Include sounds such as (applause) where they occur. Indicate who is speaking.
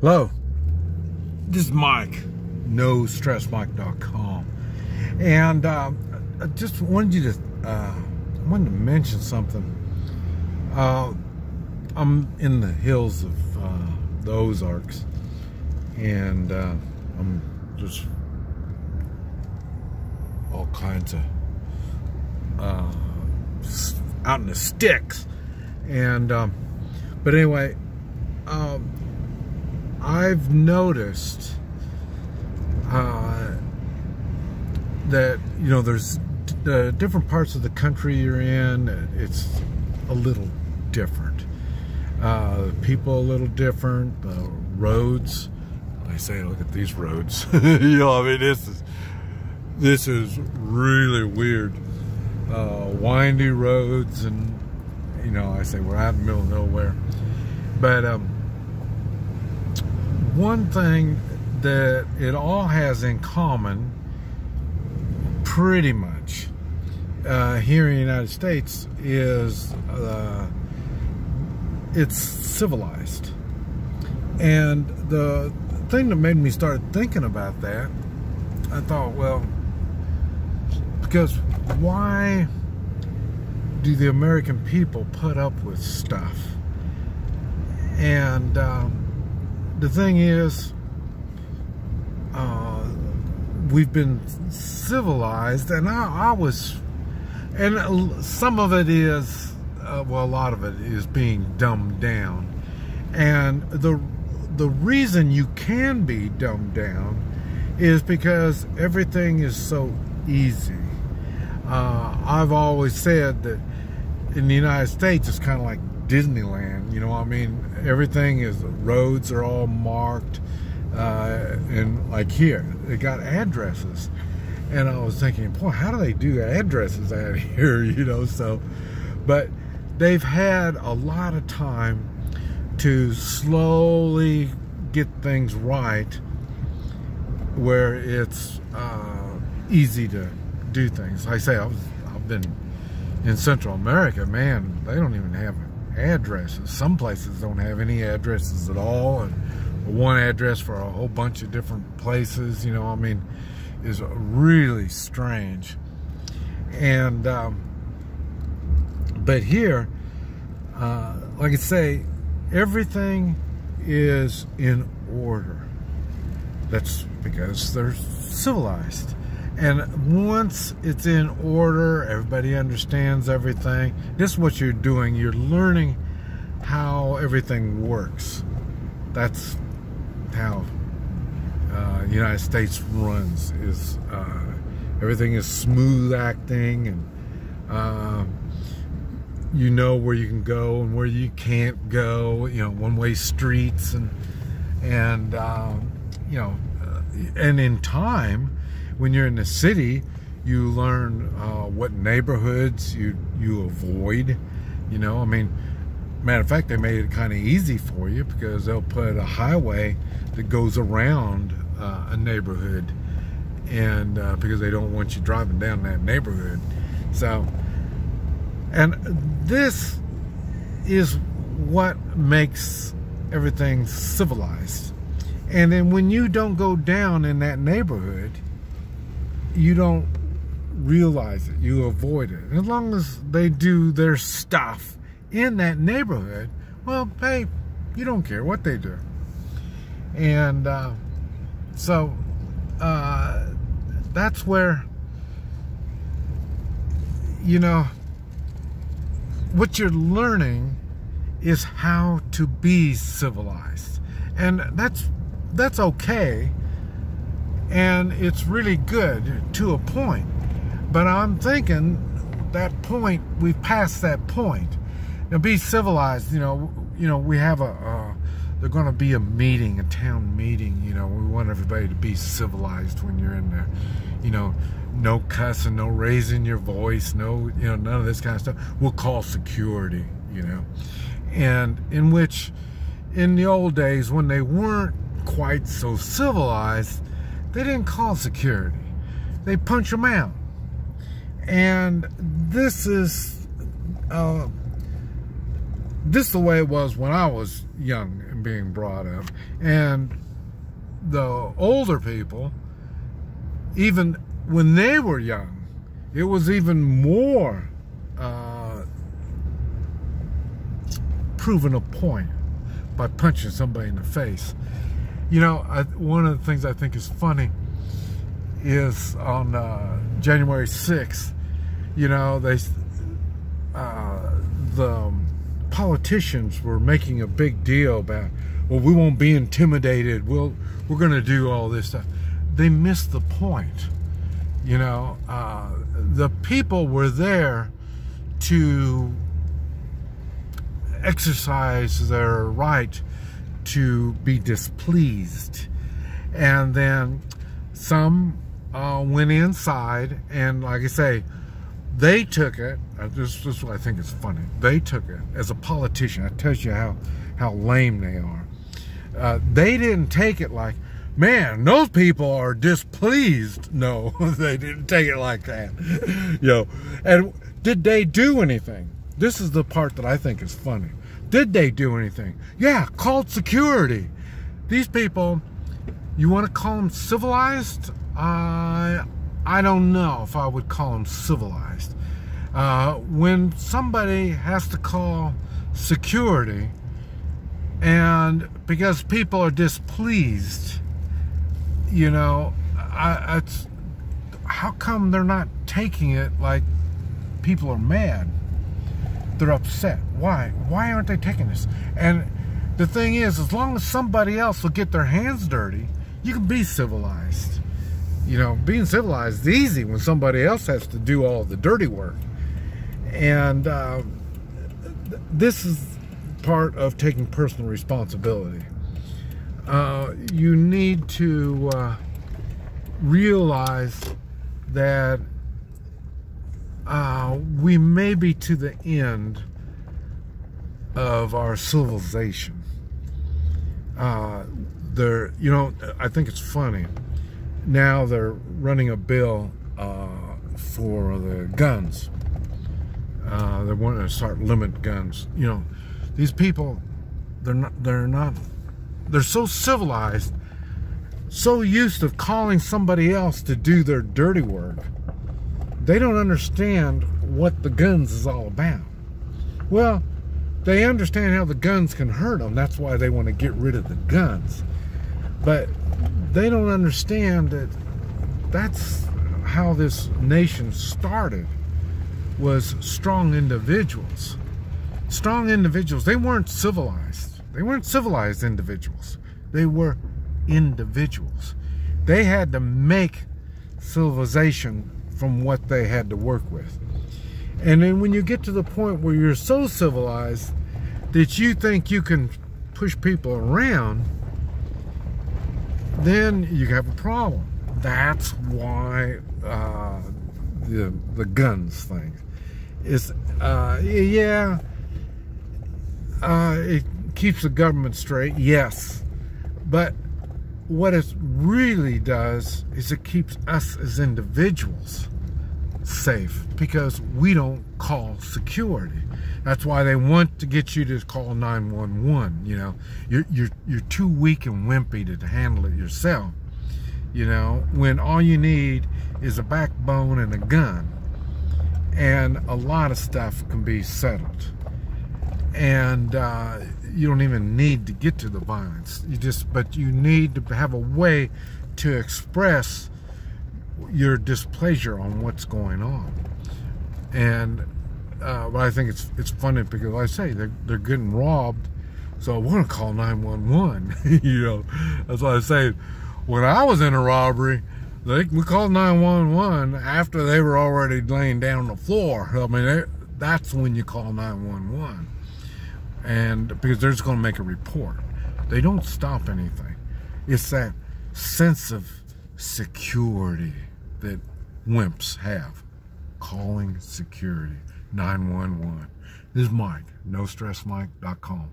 Speaker 1: Hello, this is Mike, NoStressMike.com, and uh, I just wanted you to uh, wanted to mention something. Uh, I'm in the hills of uh, the Ozarks, and uh, I'm just all kinds of uh, out in the sticks, and um, but anyway. Um, I've noticed uh, that you know there's uh, different parts of the country you're in. It's a little different. Uh, people a little different. The roads. I say, look at these roads. (laughs) you know, I mean, this is this is really weird. Uh, windy roads, and you know, I say we're out in the middle of nowhere, but. Um, one thing that it all has in common, pretty much, uh, here in the United States, is uh, it's civilized. And the thing that made me start thinking about that, I thought, well, because why do the American people put up with stuff? And um, the thing is, uh, we've been civilized, and I, I, was, and some of it is, uh, well, a lot of it is being dumbed down, and the the reason you can be dumbed down is because everything is so easy. Uh, I've always said that in the United States, it's kind of like Disneyland. You know, I mean, everything is roads are all marked, uh, and like here, they got addresses. And I was thinking, boy, how do they do addresses out (laughs) here? You know, so, but they've had a lot of time to slowly get things right where it's uh, easy to do things. I say I was, I've been in Central America, man, they don't even have addresses. Some places don't have any addresses at all, and one address for a whole bunch of different places. You know, I mean, is really strange. And um, but here, uh, like I say, everything is in order. That's because they're civilized. And once it's in order, everybody understands everything. This is what you're doing. You're learning how everything works. That's how uh, United States runs. Is uh, everything is smooth acting, and uh, you know where you can go and where you can't go. You know, one-way streets, and and um, you know, uh, and in time when you're in the city, you learn uh, what neighborhoods you you avoid. You know, I mean, matter of fact, they made it kind of easy for you because they'll put a highway that goes around uh, a neighborhood, and uh, because they don't want you driving down that neighborhood. So, and this is what makes everything civilized. And then when you don't go down in that neighborhood, you don't realize it. You avoid it. As long as they do their stuff in that neighborhood, well, hey, you don't care what they do. And uh, so uh, that's where, you know, what you're learning is how to be civilized. And that's that's okay and it's really good to a point. But I'm thinking that point, we've passed that point. Now, be civilized. You know, you know, we have a. Uh, they're going to be a meeting, a town meeting. You know, we want everybody to be civilized when you're in there. You know, no cussing, no raising your voice, no, you know, none of this kind of stuff. We'll call security. You know, and in which, in the old days when they weren't quite so civilized, they didn't call security. They punch them out. And this is, uh, this is the way it was when I was young. And being brought up. And the older people, even when they were young, it was even more uh, proven a point by punching somebody in the face. You know, I, one of the things I think is funny is on uh, January 6th, you know, they uh, the politicians were making a big deal about, well, we won't be intimidated. We'll we're going to do all this stuff. They missed the point. You know, uh, the people were there to exercise their right to be displeased. And then some uh, went inside, and like I say, they took it. Uh, this, this is what I think is funny. They took it as a politician. I tells you how how lame they are. Uh, they didn't take it like, man, those people are displeased. (laughs) No, (laughs) they didn't take it like that. (laughs) you know, and did they do anything? This is the part that I think is funny. Did they do anything? Yeah, called security. These people, you want to call them civilized? Uh, I don't know if I would call them civilized. Uh, when somebody has to call security, and because people are displeased, you know, I, it's how come they're not taking it like people are mad? They're upset. Why? Why aren't they taking this? And the thing is, as long as somebody else will get their hands dirty, you can be civilized. You know, being civilized is easy when somebody else has to do all the dirty work. And uh, this is part of taking personal responsibility. Uh, you need to uh, realize that uh, we may be to the end of our civilization. Uh, there, you know, I think it's funny. Now they're running a bill uh, for the guns. Uh, they want to start limit guns. You know, these people, they're not, they're not, they're so civilized, so used to calling somebody else to do their dirty work they don't understand what the guns is all about. Well, they understand how the guns can hurt them. That's why they want to get rid of the guns. But they don't understand that that's how this nation started was strong individuals. Strong individuals. They weren't civilized. They weren't civilized individuals. They were individuals. They had to make civilization from what they had to work with. And then when you get to the point where you're so civilized that you think you can push people around, then you have a problem. That's why uh, the the guns thing is, uh, yeah, uh, it keeps the government straight, yes, but what it really does is it keeps us as individuals safe because we don't call security. That's why they want to get you to call 911. You know, you're you're you're too weak and wimpy to handle it yourself. You know, when all you need is a backbone and a gun, and a lot of stuff can be settled. And uh, you don't even need to get to the violence. You just, but you need to have a way to express your displeasure on what's going on. And uh, but I think it's it's funny because like I say they're they're getting robbed, so I want to call 911. (laughs) you know, that's why I say when I was in a robbery, they we called 911 after they were already laying down on the floor. I mean, that's when you call 911, and because they're just going to make a report. They don't stop anything. It's that sense of security that wimps have. Calling security 911. This is Mike, nostressmike.com.